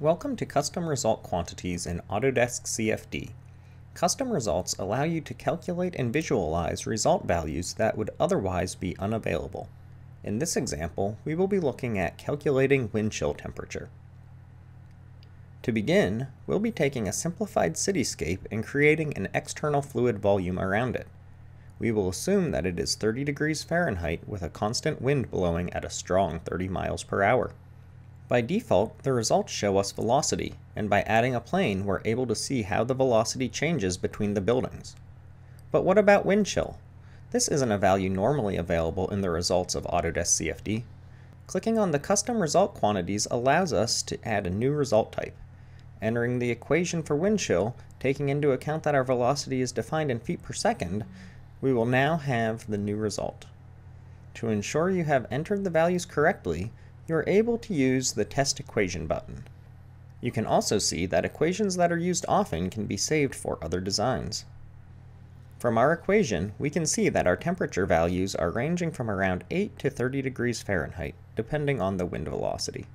Welcome to Custom Result Quantities in Autodesk CFD. Custom results allow you to calculate and visualize result values that would otherwise be unavailable. In this example, we will be looking at calculating wind chill temperature. To begin, we'll be taking a simplified cityscape and creating an external fluid volume around it. We will assume that it is 30 degrees Fahrenheit with a constant wind blowing at a strong 30 miles per hour. By default, the results show us velocity, and by adding a plane, we're able to see how the velocity changes between the buildings. But what about wind chill? This isn't a value normally available in the results of Autodesk CFD. Clicking on the Custom Result Quantities allows us to add a new result type. Entering the equation for wind chill, taking into account that our velocity is defined in feet per second, we will now have the new result. To ensure you have entered the values correctly, you are able to use the Test Equation button. You can also see that equations that are used often can be saved for other designs. From our equation, we can see that our temperature values are ranging from around 8 to 30 degrees Fahrenheit, depending on the wind velocity.